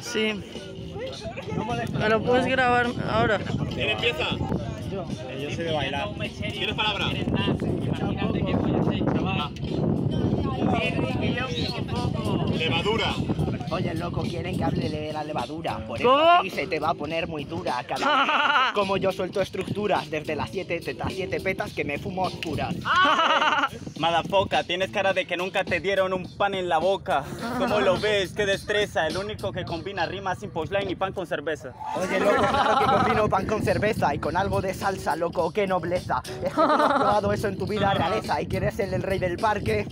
Sí. ¿Me lo puedes grabar ahora? ¿Quién empieza? Yo sé de bailar. ¿Tienes palabra? Levadura. Oye, loco, quieren que hable de la levadura. Por eso ¿Cómo? se te va a poner muy dura. Cada vez como yo suelto estructuras desde las 7 tetas 7 petas que me fumo oscuras. Madafoca, tienes cara de que nunca te dieron un pan en la boca. ¿Cómo lo ves? Qué destreza. El único que combina rimas sin punchline y pan con cerveza. Oye, loco, claro que combino pan con cerveza y con algo de salsa, loco, qué nobleza. Es que no has probado eso en tu vida realeza y quieres ser el rey del parque.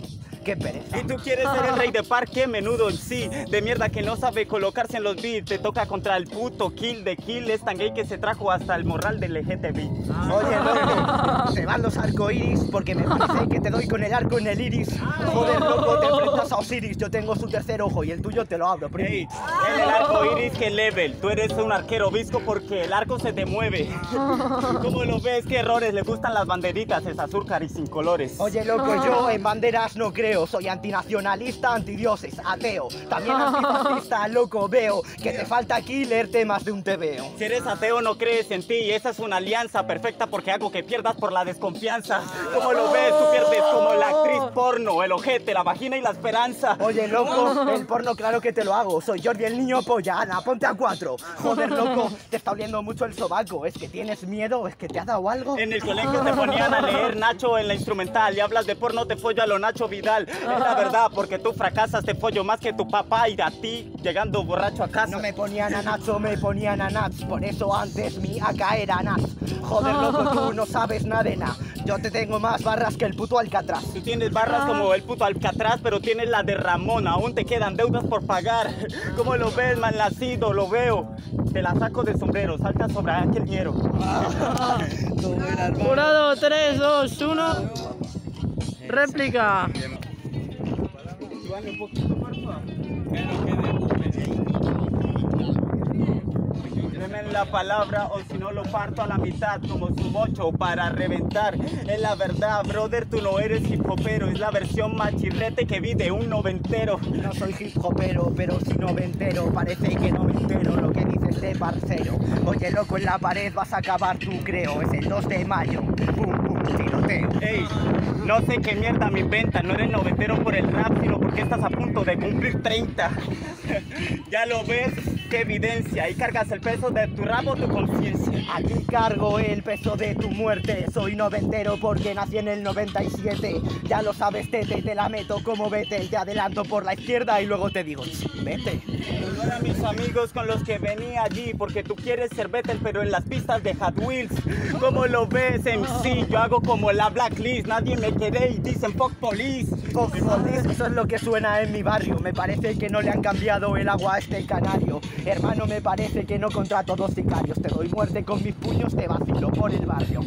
Qué pereza. Y tú quieres ser el rey de parque, menudo en sí. De mierda que no sabe colocarse en los beats. Te toca contra el puto kill de kill. Es tan gay que se trajo hasta el morral del LGTB. Oye, loco, se van los arcoiris porque me parece que te doy con el arco en el iris. Joder, loco, te enfrentas a Osiris. Yo tengo su tercer ojo y el tuyo te lo abro, primo. En el arco iris que level. Tú eres un arquero visco porque el arco se te mueve. ¿Cómo lo ves? ¿Qué errores? Le gustan las banderitas, es azúcar y sin colores. Oye, loco, yo en banderas no creo. Soy antinacionalista, antidioses, ateo. También antifascista, loco, veo que te falta aquí leerte más de un tebeo. Si eres ateo no crees en ti y esa es una alianza perfecta porque hago que pierdas por la desconfianza. ¿Cómo lo ves? Tú pierdes como la actriz porno, el ojete, la vagina y la esperanza. Oye, loco, el porno claro que te lo hago. Soy Jordi el niño polla, Ana, ponte a cuatro. Joder, loco, te está oliendo mucho el sobaco. ¿Es que tienes miedo? ¿Es que te ha dado algo? En el colegio te ponían a leer Nacho en la instrumental y hablas de porno, te follo a lo Nacho Vidal. Es la verdad, porque tú fracasas, te follo más que tu papá y a ti llegando borracho a casa. No me ponían a Nacho, me ponían a Nats. Por eso antes mi acá era Nats. Joder, loco, tú no sabes nada de nada. Yo te tengo más barras que el puto Alcatraz. Tú tienes barras como el puto Alcatraz, pero tienes la de Ramón. Aún te quedan deudas por pagar. ¿Cómo lo ves, mal nacido? Lo veo. Te la saco de sombrero, salta sobre aquel hierro. Jurado, 3, 2, 1. Réplica. Deme la palabra o si no lo parto a la mitad como su mocho para reventar. Es la verdad, brother, tú no eres hip hopero. Es la versión machirrete que vi de un noventero. No soy hip hopero, pero si no me entero, parece que no lo que dice este parcero. Oye, loco, en la pared vas a acabar tú, creo. Es el 2 de mayo. Pum, pum, tiroteo. Ey, no sé qué mierda me inventa. No eres noventero por el rap, sino porque estás a punto de cumplir 30. ya lo ves, qué evidencia. Y cargas el peso de tu rabo, tu conciencia. Aquí cargo el peso de tu muerte. Soy noventero porque nací en el 97. Ya lo sabes, tete, te la meto como vete. Te adelanto por la izquierda y luego te digo, "Ch, vete. No eran mis amigos con los que venía allí porque tú quieres ser Vettel pero en las pistas de Hot Wheels ¿Cómo lo ves MC? Yo hago como la blacklist Nadie me quiere y dicen fuck police Fuck police, eso es lo que suena en mi barrio. Me parece que no le han cambiado el agua a este canario. Hermano, me parece que no contrato dos sicarios. Te doy muerte con mis puños, te vacilo por el barrio.